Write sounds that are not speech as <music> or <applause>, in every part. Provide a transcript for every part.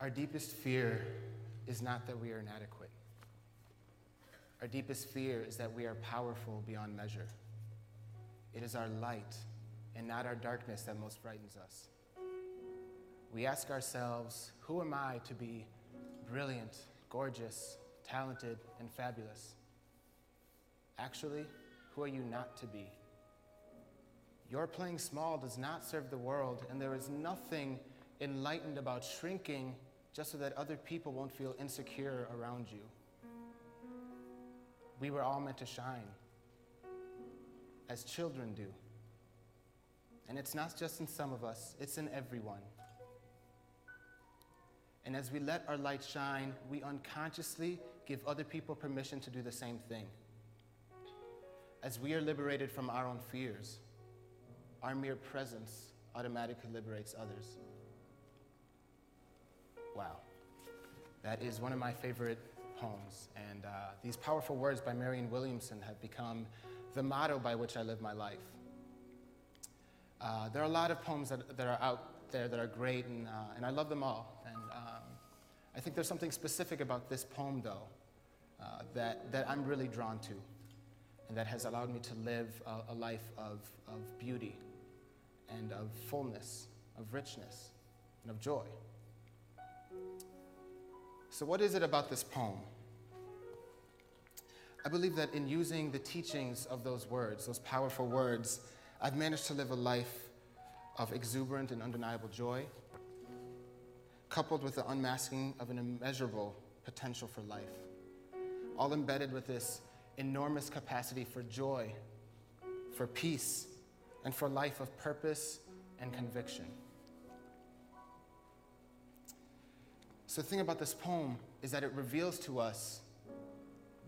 Our deepest fear is not that we are inadequate. Our deepest fear is that we are powerful beyond measure. It is our light and not our darkness that most frightens us. We ask ourselves, who am I to be brilliant, gorgeous, talented, and fabulous? Actually, who are you not to be? Your playing small does not serve the world, and there is nothing enlightened about shrinking just so that other people won't feel insecure around you. We were all meant to shine, as children do. And it's not just in some of us, it's in everyone. And as we let our light shine, we unconsciously give other people permission to do the same thing. As we are liberated from our own fears, our mere presence automatically liberates others. Wow. That is one of my favorite poems. And uh, these powerful words by Marianne Williamson have become the motto by which I live my life. Uh, there are a lot of poems that, that are out there that are great, and, uh, and I love them all. And um, I think there's something specific about this poem, though, uh, that, that I'm really drawn to, and that has allowed me to live a, a life of, of beauty and of fullness, of richness, and of joy. So, what is it about this poem? I believe that in using the teachings of those words, those powerful words, I've managed to live a life of exuberant and undeniable joy, coupled with the unmasking of an immeasurable potential for life, all embedded with this enormous capacity for joy, for peace, and for life of purpose and conviction. So, the thing about this poem is that it reveals to us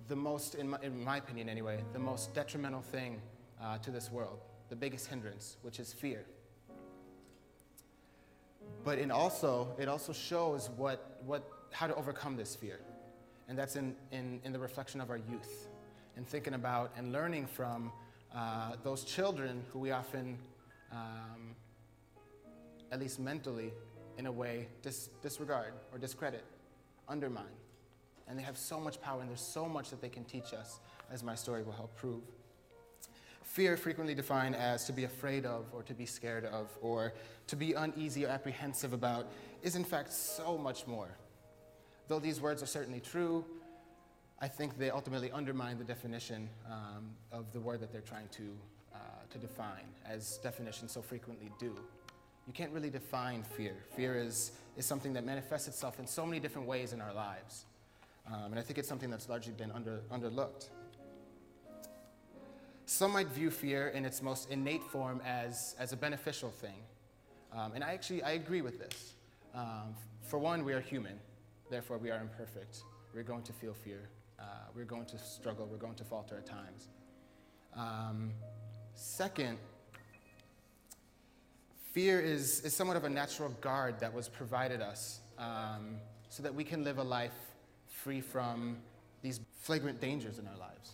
the most, in my, in my opinion anyway, the most detrimental thing uh, to this world, the biggest hindrance, which is fear. But it also, it also shows what, what, how to overcome this fear. And that's in, in, in the reflection of our youth and thinking about and learning from uh, those children who we often, um, at least mentally, in a way, dis- disregard or discredit, undermine. And they have so much power, and there's so much that they can teach us, as my story will help prove. Fear, frequently defined as to be afraid of, or to be scared of, or to be uneasy or apprehensive about, is in fact so much more. Though these words are certainly true, I think they ultimately undermine the definition um, of the word that they're trying to, uh, to define, as definitions so frequently do you can't really define fear. Fear is, is something that manifests itself in so many different ways in our lives. Um, and I think it's something that's largely been under, underlooked. Some might view fear in its most innate form as, as a beneficial thing. Um, and I actually I agree with this. Um, for one, we are human, therefore we are imperfect. We're going to feel fear. Uh, we're going to struggle. We're going to falter at times. Um, second, fear is, is somewhat of a natural guard that was provided us um, so that we can live a life free from these flagrant dangers in our lives.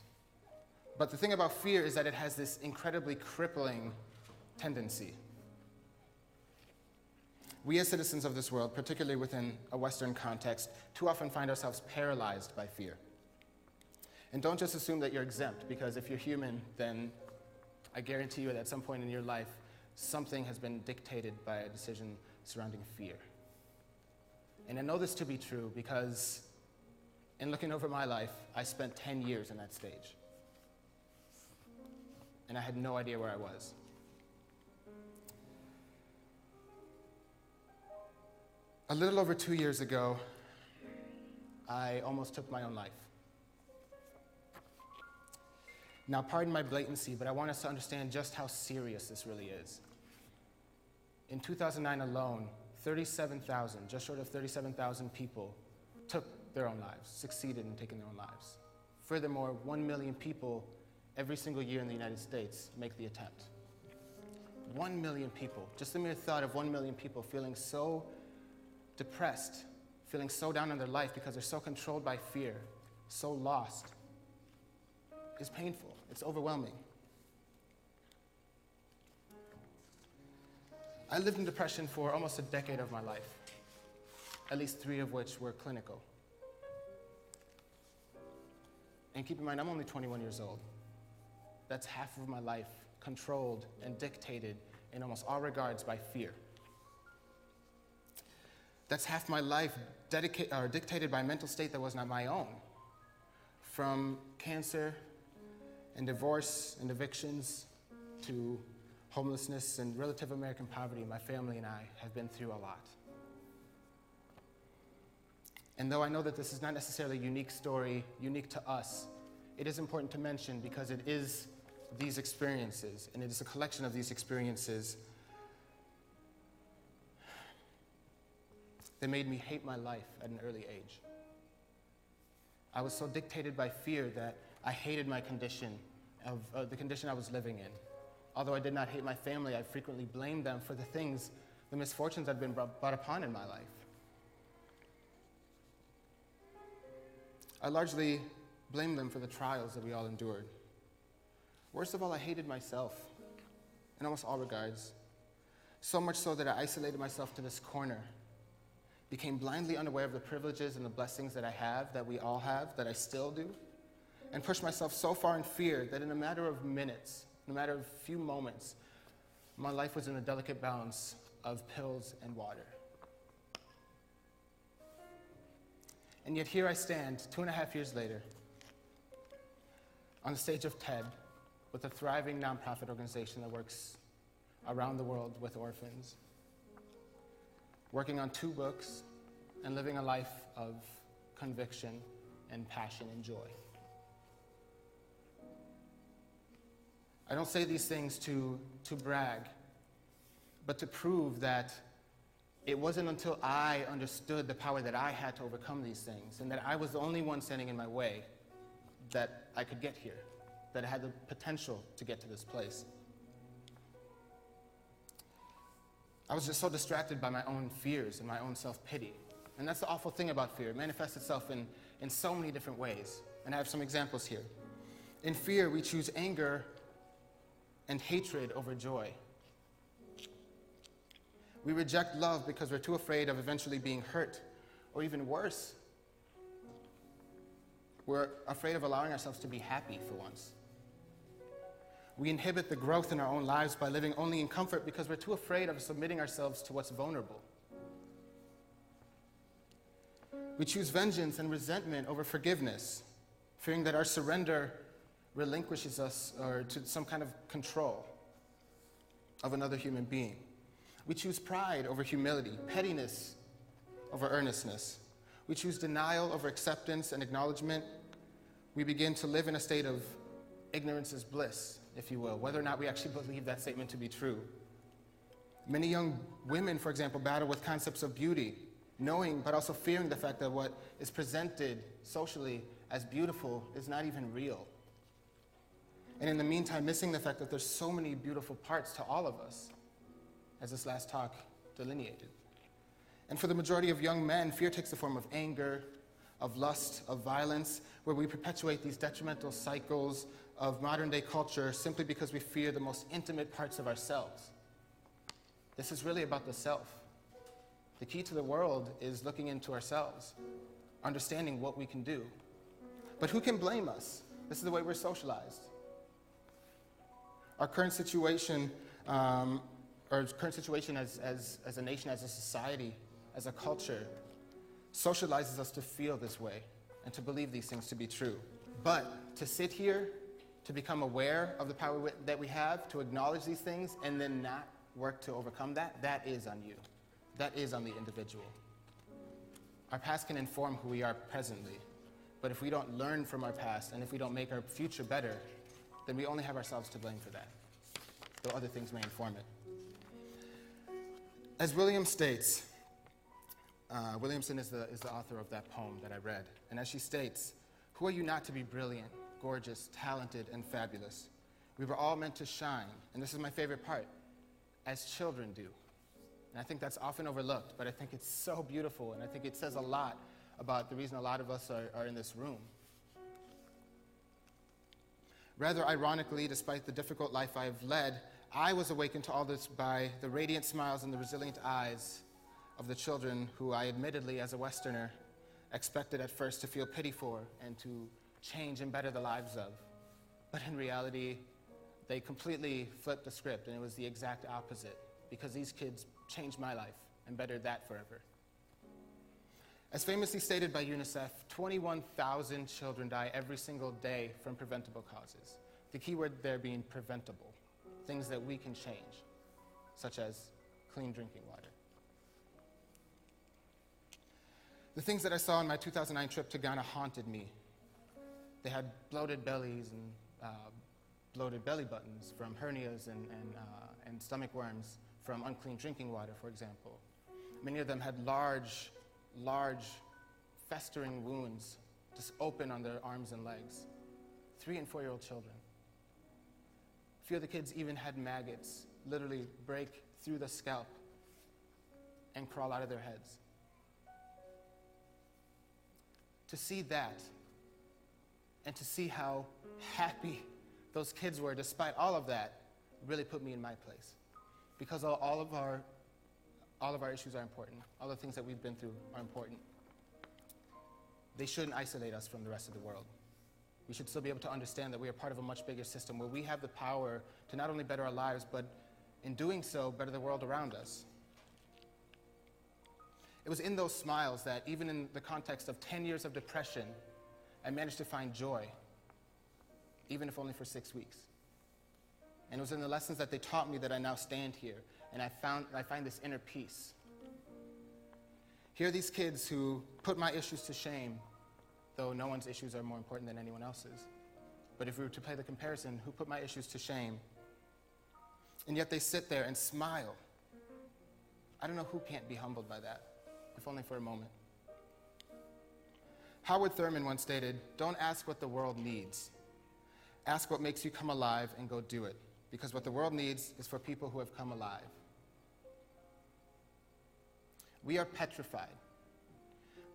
But the thing about fear is that it has this incredibly crippling tendency. We, as citizens of this world, particularly within a Western context, too often find ourselves paralyzed by fear. And don't just assume that you're exempt, because if you're human, then I guarantee you that at some point in your life, something has been dictated by a decision surrounding fear. And I know this to be true because in looking over my life, I spent 10 years in that stage. And I had no idea where I was. A little over two years ago, I almost took my own life. Now, pardon my blatancy, but I want us to understand just how serious this really is. In 2009 alone, 37,000, just short of 37,000 people took their own lives, succeeded in taking their own lives. Furthermore, 1 million people every single year in the United States make the attempt. 1 million people. Just the mere thought of 1 million people feeling so depressed, feeling so down on their life because they're so controlled by fear, so lost, is painful. It's overwhelming. I lived in depression for almost a decade of my life. at least three of which were clinical. And keep in mind, I'm only 21 years old. That's half of my life controlled and dictated in almost all regards by fear. That's half my life dedica- or dictated by a mental state that was not my own. From cancer and divorce and evictions to homelessness and relative American poverty, my family and I have been through a lot. And though I know that this is not necessarily a unique story, unique to us, it is important to mention because it is these experiences, and it is a collection of these experiences that made me hate my life at an early age. I was so dictated by fear that I hated my condition, of uh, the condition I was living in. Although I did not hate my family, I frequently blamed them for the things, the misfortunes I'd been brought, brought upon in my life. I largely blamed them for the trials that we all endured. Worst of all, I hated myself in almost all regards. So much so that I isolated myself to this corner, became blindly unaware of the privileges and the blessings that I have, that we all have, that I still do, and pushed myself so far in fear that in a matter of minutes, a matter a few moments, my life was in a delicate balance of pills and water. And yet here I stand, two and a half years later, on the stage of TED with a thriving nonprofit organization that works around the world with orphans, working on two books, and living a life of conviction and passion and joy. I don't say these things to, to brag, but to prove that it wasn't until I understood the power that I had to overcome these things and that I was the only one standing in my way that I could get here, that I had the potential to get to this place. I was just so distracted by my own fears and my own self pity. And that's the awful thing about fear. It manifests itself in, in so many different ways. And I have some examples here. In fear, we choose anger and hatred over joy. We reject love because we're too afraid of eventually being hurt, or even worse, we're afraid of allowing ourselves to be happy for once. We inhibit the growth in our own lives by living only in comfort because we're too afraid of submitting ourselves to what's vulnerable. We choose vengeance and resentment over forgiveness, fearing that our surrender relinquishes us or to some kind of control of another human being. We choose pride over humility, pettiness over earnestness. We choose denial over acceptance and acknowledgement. We begin to live in a state of ignorance is bliss, if you will, whether or not we actually believe that statement to be true. Many young women, for example, battle with concepts of beauty, knowing but also fearing the fact that what is presented socially as beautiful is not even real. And in the meantime, missing the fact that there's so many beautiful parts to all of us, as this last talk delineated. And for the majority of young men, fear takes the form of anger, of lust, of violence, where we perpetuate these detrimental cycles of modern day culture simply because we fear the most intimate parts of ourselves. This is really about the self. The key to the world is looking into ourselves, understanding what we can do. But who can blame us? This is the way we're socialized. Our current situation, um, our current situation as, as, as a nation, as a society, as a culture, socializes us to feel this way and to believe these things to be true. But to sit here, to become aware of the power that we have, to acknowledge these things, and then not work to overcome that, that is on you. That is on the individual. Our past can inform who we are presently. But if we don't learn from our past and if we don't make our future better, then we only have ourselves to blame for that, though other things may inform it. As William states, uh, Williamson is the, is the author of that poem that I read. And as she states, Who are you not to be brilliant, gorgeous, talented, and fabulous? We were all meant to shine, and this is my favorite part, as children do. And I think that's often overlooked, but I think it's so beautiful, and I think it says a lot about the reason a lot of us are, are in this room. Rather ironically, despite the difficult life I've led, I was awakened to all this by the radiant smiles and the resilient eyes of the children who I admittedly, as a Westerner, expected at first to feel pity for and to change and better the lives of. But in reality, they completely flipped the script, and it was the exact opposite because these kids changed my life and bettered that forever. As famously stated by UNICEF, 21,000 children die every single day from preventable causes. The key word there being preventable, things that we can change, such as clean drinking water. The things that I saw on my 2009 trip to Ghana haunted me. They had bloated bellies and uh, bloated belly buttons from hernias and, and, uh, and stomach worms from unclean drinking water, for example. Many of them had large, large, festering wounds just open on their arms and legs. Three and four year old children. A few of the kids even had maggots literally break through the scalp and crawl out of their heads. To see that and to see how happy those kids were despite all of that really put me in my place. Because all, all, of our, all of our issues are important, all the things that we've been through are important. They shouldn't isolate us from the rest of the world. We should still be able to understand that we are part of a much bigger system where we have the power to not only better our lives, but in doing so, better the world around us. It was in those smiles that, even in the context of 10 years of depression, I managed to find joy even if only for six weeks. And it was in the lessons that they taught me that I now stand here, and I, found, I find this inner peace. Here are these kids who put my issues to shame, though no one's issues are more important than anyone else's. But if we were to play the comparison, who put my issues to shame? And yet they sit there and smile. I don't know who can't be humbled by that, if only for a moment. Howard Thurman once stated Don't ask what the world needs, Ask what makes you come alive and go do it. Because what the world needs is for people who have come alive. We are petrified.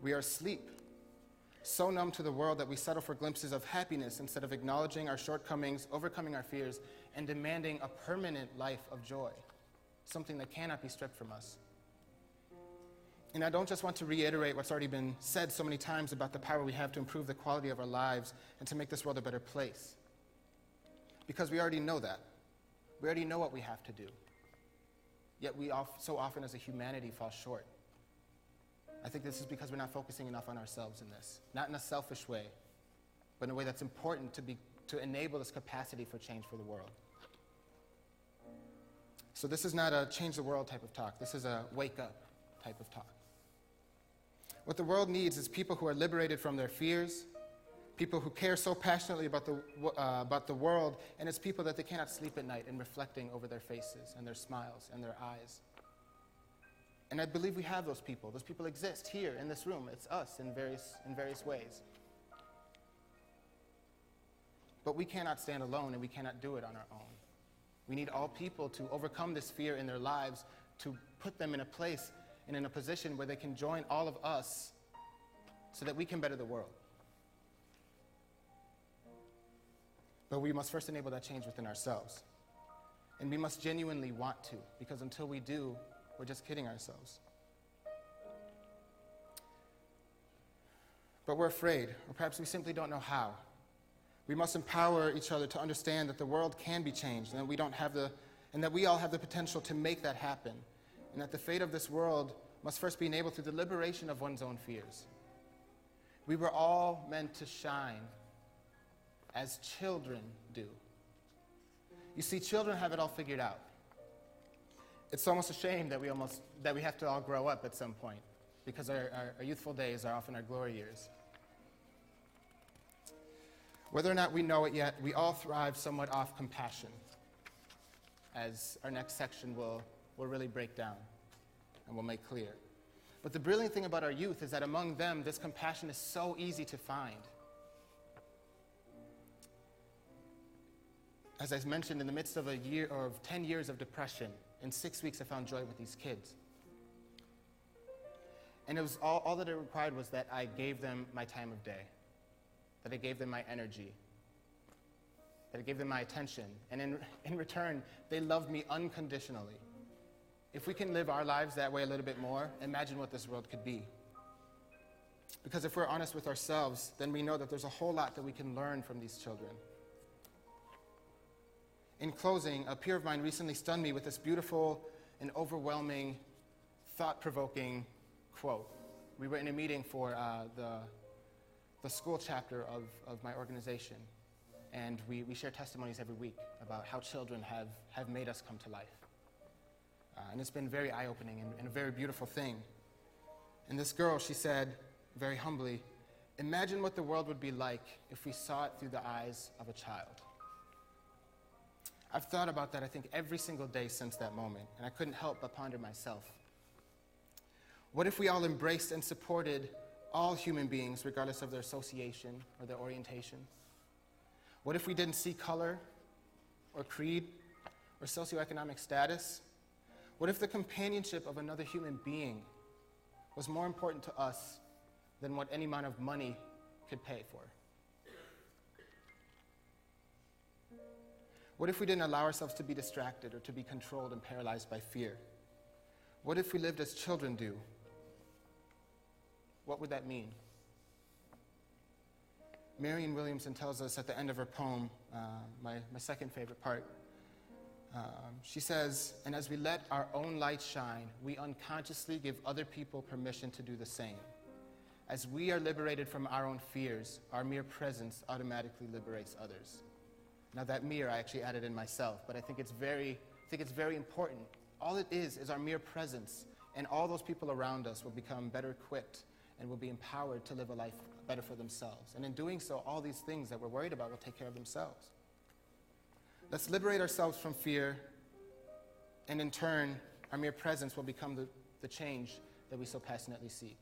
We are asleep, so numb to the world that we settle for glimpses of happiness instead of acknowledging our shortcomings, overcoming our fears, and demanding a permanent life of joy, something that cannot be stripped from us. And I don't just want to reiterate what's already been said so many times about the power we have to improve the quality of our lives and to make this world a better place because we already know that. We already know what we have to do. Yet we so often as a humanity fall short. I think this is because we're not focusing enough on ourselves in this, not in a selfish way, but in a way that's important to, be, to enable this capacity for change for the world. So, this is not a change the world type of talk. This is a wake up type of talk. What the world needs is people who are liberated from their fears, people who care so passionately about the, uh, about the world, and it's people that they cannot sleep at night and reflecting over their faces and their smiles and their eyes. And I believe we have those people. Those people exist here in this room. It's us in various, in various ways. But we cannot stand alone and we cannot do it on our own. We need all people to overcome this fear in their lives, to put them in a place and in a position where they can join all of us so that we can better the world. But we must first enable that change within ourselves. And we must genuinely want to, because until we do, we're just kidding ourselves. But we're afraid, or perhaps we simply don't know how. We must empower each other to understand that the world can be changed, and that we don't have the, and that we all have the potential to make that happen, and that the fate of this world must first be enabled through the liberation of one's own fears. We were all meant to shine as children do. You see, children have it all figured out. It's almost a shame that we, almost, that we have to all grow up at some point because our, our, our youthful days are often our glory years. Whether or not we know it yet, we all thrive somewhat off compassion, as our next section will, will really break down and will make clear. But the brilliant thing about our youth is that among them, this compassion is so easy to find. as I mentioned, in the midst of a year or of 10 years of depression, in six weeks I found joy with these kids. And it was all, all that it required was that I gave them my time of day, that I gave them my energy, that I gave them my attention. And in, <laughs> in return, they loved me unconditionally. If we can live our lives that way a little bit more, imagine what this world could be. Because if we're honest with ourselves, then we know that there's a whole lot that we can learn from these children. In closing, a peer of mine recently stunned me with this beautiful and overwhelming, thought provoking quote. We were in a meeting for uh, the, the school chapter of, of my organization, and we, we share testimonies every week about how children have, have made us come to life. Uh, and it's been very eye opening and, and a very beautiful thing. And this girl, she said very humbly, Imagine what the world would be like if we saw it through the eyes of a child. I've thought about that, I think, every single day since that moment, and I couldn't help but ponder myself. What if we all embraced and supported all human beings, regardless of their association or their orientation? What if we didn't see color or creed or socioeconomic status? What if the companionship of another human being was more important to us than what any amount of money could pay for? What if we didn't allow ourselves to be distracted or to be controlled and paralyzed by fear? What if we lived as children do? What would that mean? Marianne Williamson tells us at the end of her poem, uh, my, my second favorite part, um, she says, And as we let our own light shine, we unconsciously give other people permission to do the same. As we are liberated from our own fears, our mere presence automatically liberates others. Now, that mirror I actually added in myself, but I think it's very, I think it's very important. All it is is our mere presence, and all those people around us will become better equipped and will be empowered to live a life better for themselves. And in doing so, all these things that we're worried about will take care of themselves. Let's liberate ourselves from fear, and in turn, our mere presence will become the, the change that we so passionately seek.